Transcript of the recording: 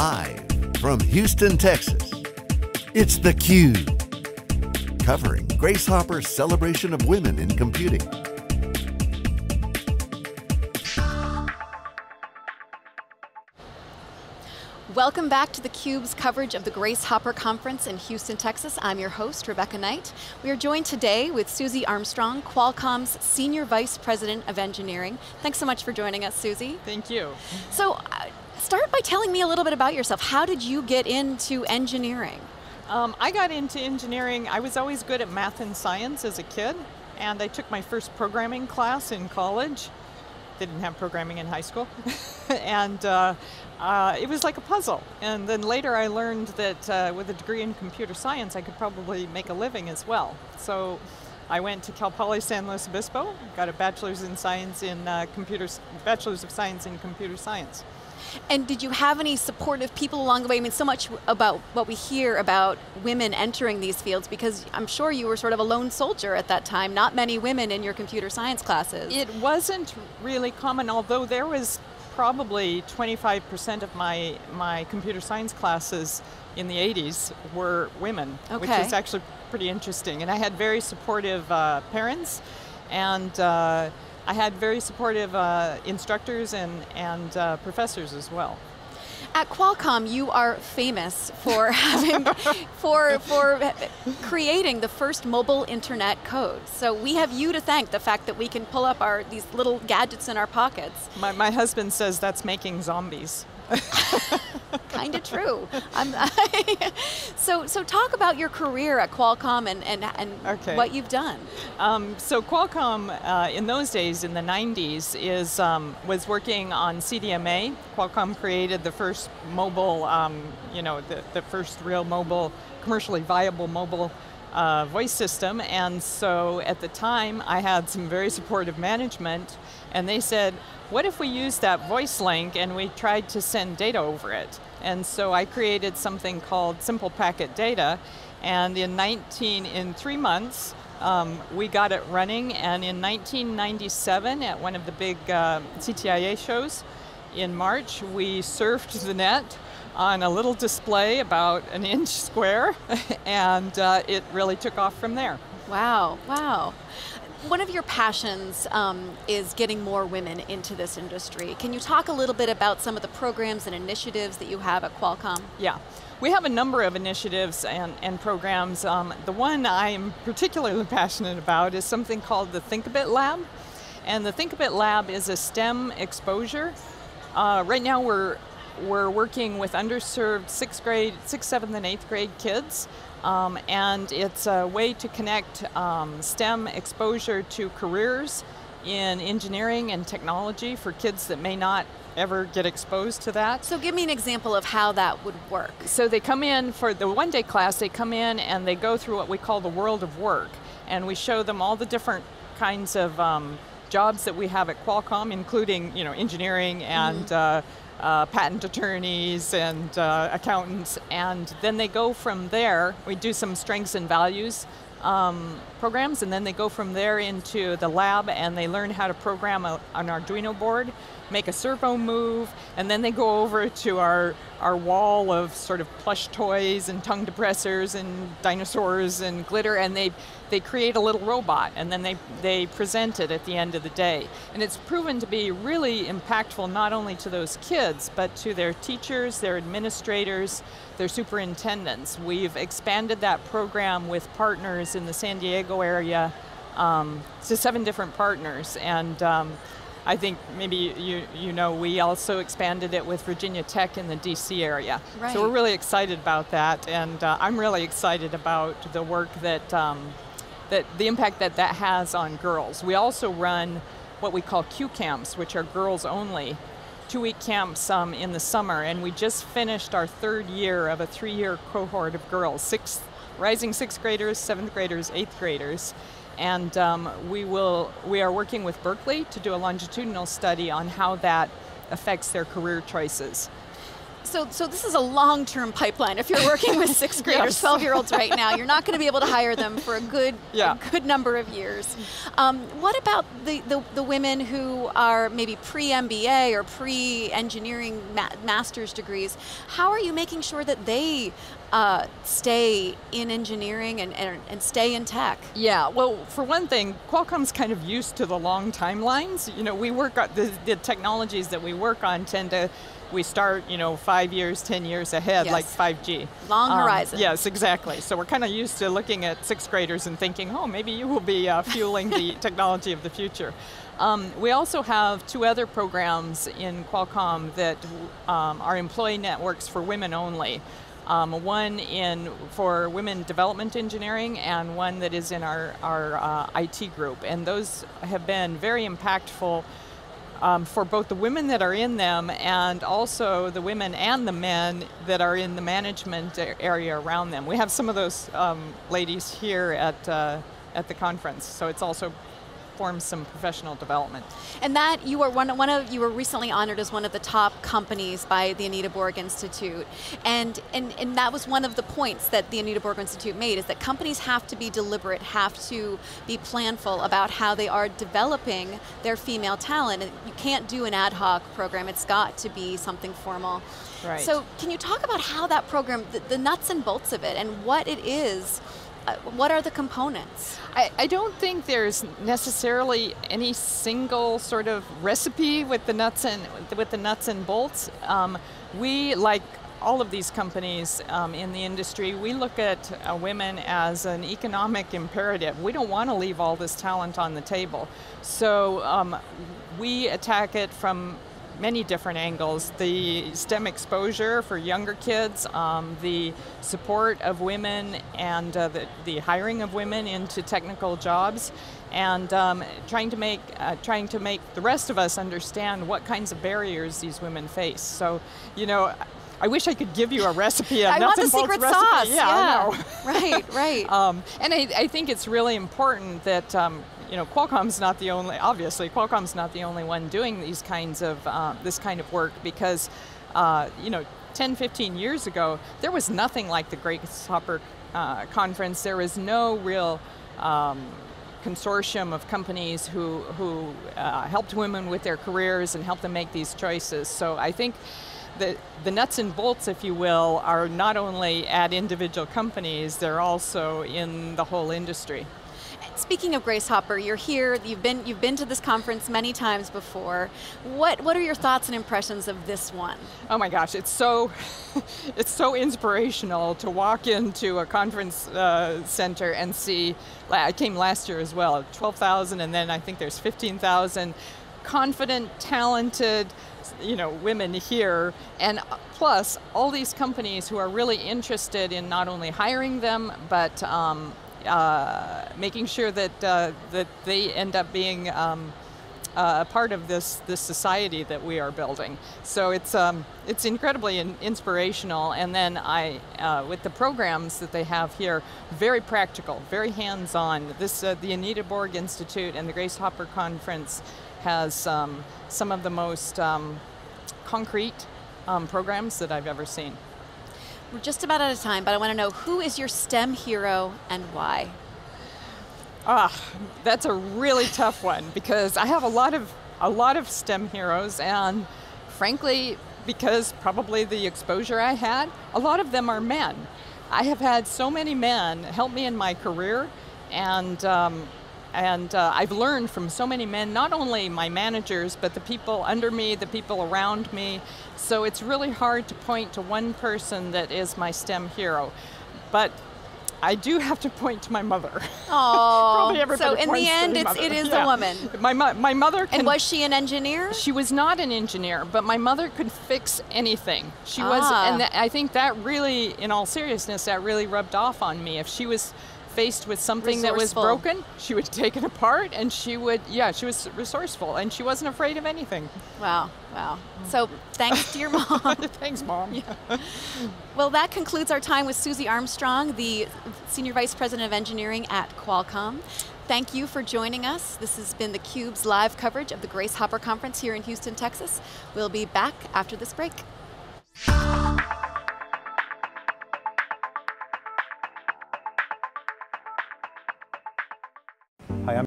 Live from Houston, Texas, it's theCUBE. Covering Grace Hopper's celebration of women in computing. Welcome back to theCUBE's coverage of the Grace Hopper Conference in Houston, Texas. I'm your host, Rebecca Knight. We are joined today with Susie Armstrong, Qualcomm's Senior Vice President of Engineering. Thanks so much for joining us, Susie. Thank you. So, uh, start by telling me a little bit about yourself. How did you get into engineering? Um, I got into engineering, I was always good at math and science as a kid, and I took my first programming class in college. Didn't have programming in high school. and uh, uh, it was like a puzzle. And then later I learned that uh, with a degree in computer science, I could probably make a living as well. So I went to Cal Poly San Luis Obispo, got a bachelor's in science in uh, computers, bachelor's of science in computer science. And did you have any supportive people along the way? I mean, so much about what we hear about women entering these fields because I'm sure you were sort of a lone soldier at that time, not many women in your computer science classes. It wasn't really common, although there was probably 25% of my, my computer science classes in the 80s were women, okay. which is actually pretty interesting. And I had very supportive uh, parents, and uh, I had very supportive uh, instructors and, and uh, professors as well. At Qualcomm, you are famous for having, for, for creating the first mobile internet code. So we have you to thank, the fact that we can pull up our, these little gadgets in our pockets. My, my husband says that's making zombies. kind of true. so, so talk about your career at Qualcomm and, and, and okay. what you've done. Um, so Qualcomm, uh, in those days, in the 90s, is, um, was working on CDMA. Qualcomm created the first mobile, um, you know, the, the first real mobile, commercially viable mobile uh, voice system, and so at the time I had some very supportive management, and they said, what if we use that voice link and we tried to send data over it? And so I created something called Simple Packet Data, and in 19, in three months, um, we got it running, and in 1997, at one of the big uh, CTIA shows in March, we surfed the net on a little display about an inch square, and uh, it really took off from there. Wow, wow. One of your passions um, is getting more women into this industry. Can you talk a little bit about some of the programs and initiatives that you have at Qualcomm? Yeah. We have a number of initiatives and, and programs. Um, the one I'm particularly passionate about is something called the Thinkabit Lab. And the Thinkabit Lab is a STEM exposure. Uh, right now we're we're working with underserved sixth grade, sixth, seventh, and eighth grade kids. Um, and it's a way to connect um, STEM exposure to careers in engineering and technology for kids that may not ever get exposed to that. So give me an example of how that would work. So they come in for the one day class, they come in and they go through what we call the world of work. And we show them all the different kinds of um, jobs that we have at Qualcomm, including you know engineering and mm -hmm. uh, uh, patent attorneys and uh, accountants, and then they go from there. We do some strengths and values um, programs, and then they go from there into the lab and they learn how to program a, an Arduino board, make a servo move, and then they go over to our, our wall of sort of plush toys and tongue depressors and dinosaurs and glitter, and they, they create a little robot, and then they, they present it at the end of the day. And it's proven to be really impactful not only to those kids, but to their teachers, their administrators, their superintendents. We've expanded that program with partners in the San Diego area um, to seven different partners. and. Um, I think maybe you, you know we also expanded it with Virginia Tech in the DC area. Right. So we're really excited about that and uh, I'm really excited about the work that, um, that the impact that that has on girls. We also run what we call Q camps, which are girls only, two week camps um, in the summer and we just finished our third year of a three year cohort of girls, sixth, rising sixth graders, seventh graders, eighth graders and um, we will we are working with Berkeley to do a longitudinal study on how that affects their career choices. So, so this is a long-term pipeline. If you're working with sixth graders, 12-year-olds right now, you're not going to be able to hire them for a good, yeah. a good number of years. Um, what about the, the, the, women who are maybe pre-MBA or pre-engineering ma master's degrees? How are you making sure that they uh, stay in engineering and, and, and, stay in tech? Yeah, well, for one thing, Qualcomm's kind of used to the long timelines. You know, we work on, the, the technologies that we work on tend to we start, you know, five years, 10 years ahead, yes. like 5G. Long um, horizon. Yes, exactly. So we're kind of used to looking at sixth graders and thinking, oh, maybe you will be uh, fueling the technology of the future. Um, we also have two other programs in Qualcomm that um, are employee networks for women only. Um, one in for women development engineering and one that is in our, our uh, IT group. And those have been very impactful um, for both the women that are in them and also the women and the men that are in the management area around them. We have some of those um, ladies here at, uh, at the conference, so it's also some professional development. And that you were one, one of you were recently honored as one of the top companies by the Anita Borg Institute, and and and that was one of the points that the Anita Borg Institute made is that companies have to be deliberate, have to be planful about how they are developing their female talent. You can't do an ad hoc program; it's got to be something formal. Right. So, can you talk about how that program, the, the nuts and bolts of it, and what it is? Uh, what are the components? I, I, don't think there's necessarily any single sort of recipe with the nuts and with the nuts and bolts. Um, we like all of these companies um, in the industry, we look at uh, women as an economic imperative. We don't want to leave all this talent on the table. So um, we attack it from many different angles. The STEM exposure for younger kids, um, the support of women and uh, the, the hiring of women into technical jobs, and um, trying to make uh, trying to make the rest of us understand what kinds of barriers these women face. So, you know, I wish I could give you a recipe. I want the secret recipe. sauce. Yeah, yeah. right, right. Um, and I, I, think it's really important that um, you know, Qualcomm's not the only, obviously, Qualcomm's not the only one doing these kinds of, uh, this kind of work because, uh, you know, 10, 15 years ago, there was nothing like the Hopper uh, conference. There was no real um, consortium of companies who, who uh, helped women with their careers and helped them make these choices. So I think the, the nuts and bolts, if you will, are not only at individual companies, they're also in the whole industry. Speaking of Grace Hopper, you're here, you've been, you've been to this conference many times before. What, what are your thoughts and impressions of this one? Oh my gosh, it's so, it's so inspirational to walk into a conference uh, center and see, I came last year as well, 12,000 and then I think there's 15,000 confident, talented, you know, women here, and plus all these companies who are really interested in not only hiring them, but um, uh, making sure that uh, that they end up being um, uh, a part of this this society that we are building. So it's um, it's incredibly in inspirational. And then I, uh, with the programs that they have here, very practical, very hands-on. This uh, the Anita Borg Institute and the Grace Hopper Conference has um, some of the most um, concrete um, programs that I've ever seen. We're just about out of time, but I want to know who is your STEM hero and why? Ah, that's a really tough one because I have a lot of a lot of STEM heroes and frankly, because probably the exposure I had, a lot of them are men. I have had so many men help me in my career and um, and uh, I've learned from so many men, not only my managers, but the people under me, the people around me. So it's really hard to point to one person that is my STEM hero. But I do have to point to my mother. Oh, so in the end, it's, it is yeah. the woman. My, my mother And was she an engineer? She was not an engineer, but my mother could fix anything. She ah. was, and th I think that really, in all seriousness, that really rubbed off on me. If she was faced with something that was broken, she would take it apart and she would, yeah, she was resourceful and she wasn't afraid of anything. Wow, wow. So thanks to your mom. thanks, mom. Yeah. Well, that concludes our time with Susie Armstrong, the Senior Vice President of Engineering at Qualcomm. Thank you for joining us. This has been theCUBE's live coverage of the Grace Hopper Conference here in Houston, Texas. We'll be back after this break.